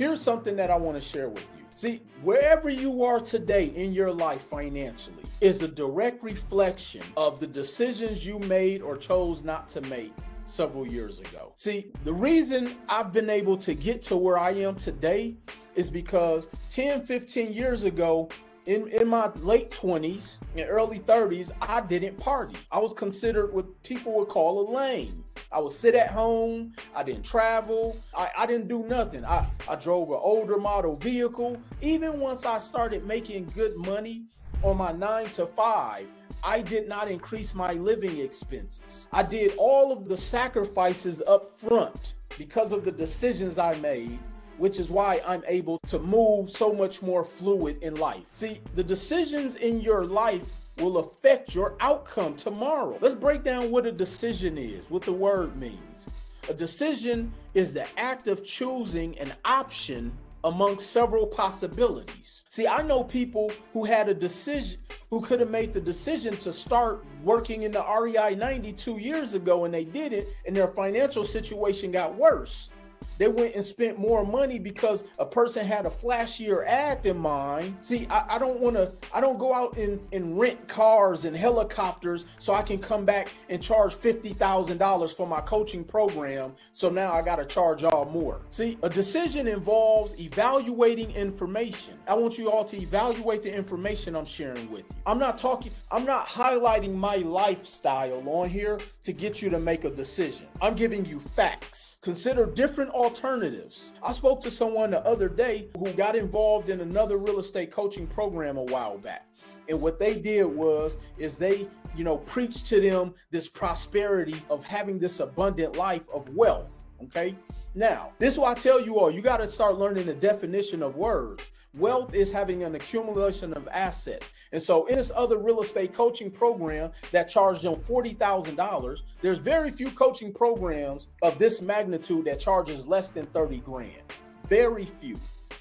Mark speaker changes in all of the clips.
Speaker 1: Here's something that I want to share with you. See, wherever you are today in your life financially is a direct reflection of the decisions you made or chose not to make several years ago. See, the reason I've been able to get to where I am today is because 10, 15 years ago, in, in my late 20s and early 30s, I didn't party. I was considered what people would call a lame. I would sit at home. I didn't travel. I, I didn't do nothing. I, I drove an older model vehicle. Even once I started making good money on my nine to five, I did not increase my living expenses. I did all of the sacrifices up front because of the decisions I made which is why I'm able to move so much more fluid in life. See, the decisions in your life will affect your outcome tomorrow. Let's break down what a decision is, what the word means. A decision is the act of choosing an option amongst several possibilities. See, I know people who had a decision, who could have made the decision to start working in the REI90 two years ago and they did it, and their financial situation got worse. They went and spent more money because a person had a flashier ad than mine. See, I, I don't want to, I don't go out and, and rent cars and helicopters so I can come back and charge $50,000 for my coaching program. So now I got to charge all more. See, a decision involves evaluating information. I want you all to evaluate the information I'm sharing with you. I'm not talking, I'm not highlighting my lifestyle on here to get you to make a decision. I'm giving you facts. Consider different alternatives. I spoke to someone the other day who got involved in another real estate coaching program a while back. And what they did was is they, you know, preached to them this prosperity of having this abundant life of wealth, okay? Now, this is why I tell you all, you got to start learning the definition of words. Wealth is having an accumulation of assets. And so in this other real estate coaching program that charged them $40,000, there's very few coaching programs of this magnitude that charges less than 30 grand. Very few.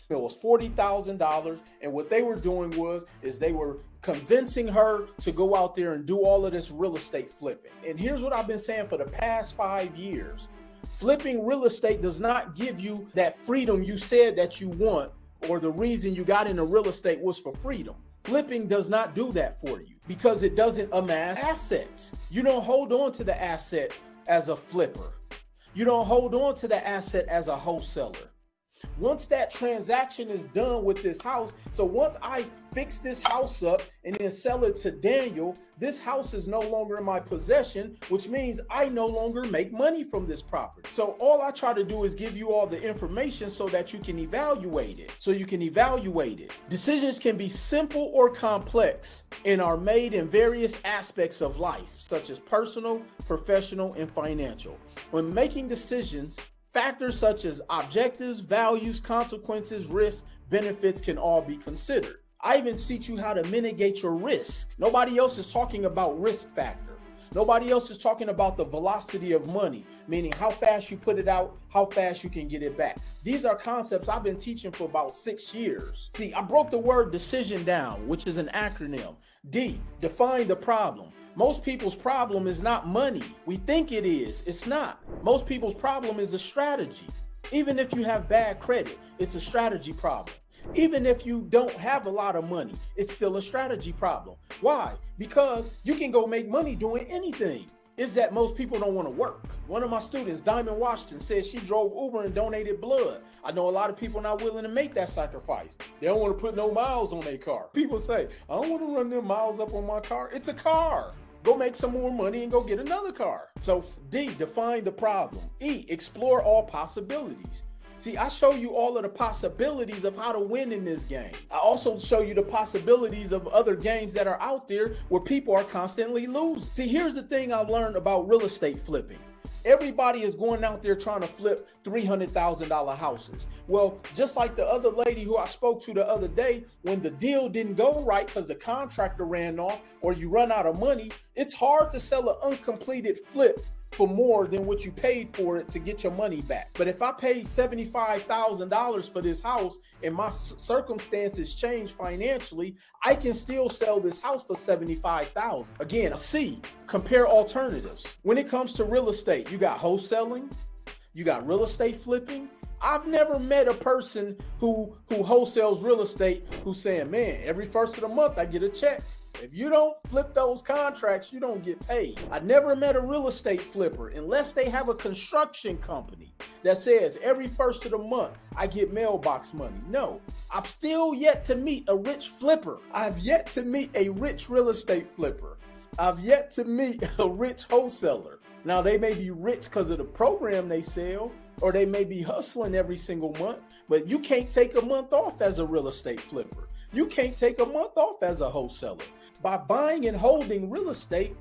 Speaker 1: It was $40,000 and what they were doing was is they were convincing her to go out there and do all of this real estate flipping. And here's what I've been saying for the past 5 years. Flipping real estate does not give you that freedom you said that you want or the reason you got into real estate was for freedom. Flipping does not do that for you because it doesn't amass assets. You don't hold on to the asset as a flipper. You don't hold on to the asset as a wholesaler. Once that transaction is done with this house, so once I fix this house up and then sell it to Daniel, this house is no longer in my possession, which means I no longer make money from this property. So all I try to do is give you all the information so that you can evaluate it. So you can evaluate it. Decisions can be simple or complex and are made in various aspects of life, such as personal, professional, and financial. When making decisions, Factors such as objectives, values, consequences, risks, benefits can all be considered. I even teach you how to mitigate your risk. Nobody else is talking about risk factor. Nobody else is talking about the velocity of money, meaning how fast you put it out, how fast you can get it back. These are concepts I've been teaching for about six years. See, I broke the word decision down, which is an acronym. D, define the problem. Most people's problem is not money. We think it is. It's not. Most people's problem is a strategy. Even if you have bad credit, it's a strategy problem. Even if you don't have a lot of money, it's still a strategy problem. Why? Because you can go make money doing anything. Is that most people don't want to work. One of my students, Diamond Washington, said she drove Uber and donated blood. I know a lot of people are not willing to make that sacrifice. They don't want to put no miles on their car. People say, I don't want to run them miles up on my car. It's a car. Go make some more money and go get another car. So D, define the problem. E, explore all possibilities. See, I show you all of the possibilities of how to win in this game. I also show you the possibilities of other games that are out there where people are constantly losing. See, here's the thing I learned about real estate flipping. Everybody is going out there trying to flip $300,000 houses. Well, just like the other lady who I spoke to the other day, when the deal didn't go right because the contractor ran off or you run out of money, it's hard to sell an uncompleted flip for more than what you paid for it to get your money back. But if I paid $75,000 for this house and my circumstances change financially, I can still sell this house for 75,000. Again, C, compare alternatives. When it comes to real estate, you got wholesaling, you got real estate flipping, I've never met a person who who wholesales real estate who's saying, "Man, every first of the month I get a check." If you don't flip those contracts, you don't get paid. I never met a real estate flipper unless they have a construction company that says every first of the month I get mailbox money. No, I've still yet to meet a rich flipper. I've yet to meet a rich real estate flipper. I've yet to meet a rich wholesaler. Now, they may be rich because of the program they sell, or they may be hustling every single month, but you can't take a month off as a real estate flipper. You can't take a month off as a wholesaler. By buying and holding real estate,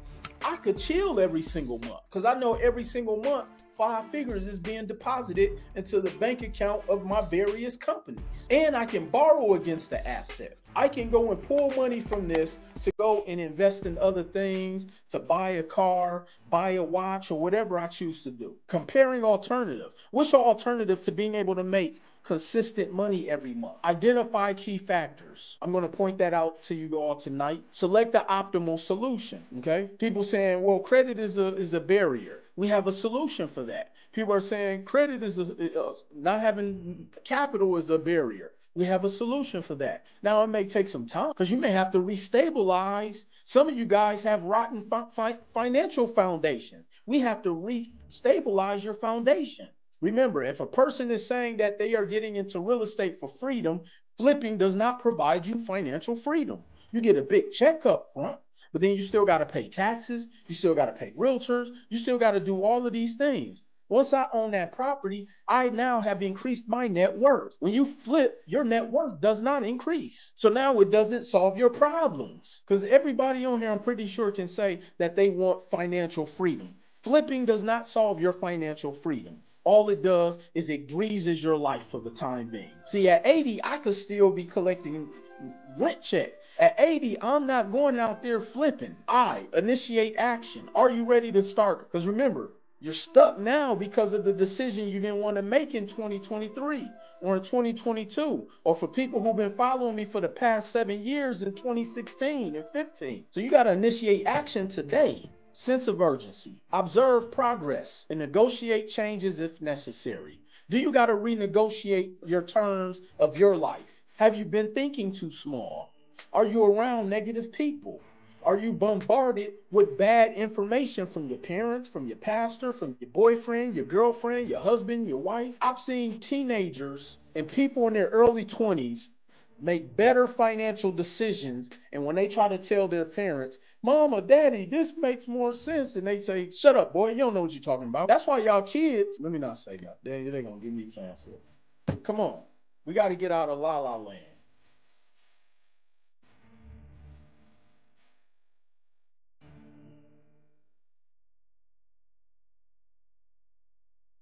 Speaker 1: I could chill every single month because I know every single month five figures is being deposited into the bank account of my various companies. And I can borrow against the asset. I can go and pull money from this to go and invest in other things, to buy a car, buy a watch, or whatever I choose to do. Comparing alternative. What's your alternative to being able to make consistent money every month. Identify key factors. I'm going to point that out to you all tonight. Select the optimal solution. Okay. People saying, well, credit is a is a barrier. We have a solution for that. People are saying credit is a, uh, not having capital is a barrier. We have a solution for that. Now it may take some time because you may have to restabilize. Some of you guys have rotten fi- financial foundation. We have to restabilize your foundation. Remember, if a person is saying that they are getting into real estate for freedom, flipping does not provide you financial freedom. You get a big check up front, but then you still got to pay taxes, you still got to pay realtors, you still got to do all of these things. Once I own that property, I now have increased my net worth. When you flip, your net worth does not increase. So now it doesn't solve your problems. Because everybody on here, I'm pretty sure, can say that they want financial freedom. Flipping does not solve your financial freedom all it does is it greases your life for the time being. See, at 80, I could still be collecting rent check. At 80, I'm not going out there flipping. I initiate action. Are you ready to start? Because remember, you're stuck now because of the decision you didn't want to make in 2023 or in 2022, or for people who've been following me for the past seven years in 2016 and 15. So you got to initiate action today sense of urgency, observe progress, and negotiate changes if necessary. Do you got to renegotiate your terms of your life? Have you been thinking too small? Are you around negative people? Are you bombarded with bad information from your parents, from your pastor, from your boyfriend, your girlfriend, your husband, your wife? I've seen teenagers and people in their early 20s make better financial decisions. And when they try to tell their parents, Mom or Daddy, this makes more sense, and they say, Shut up, boy, you don't know what you're talking about. That's why y'all kids, let me not say that. They, they're going to give me cancer. Come on. We got to get out of la la land.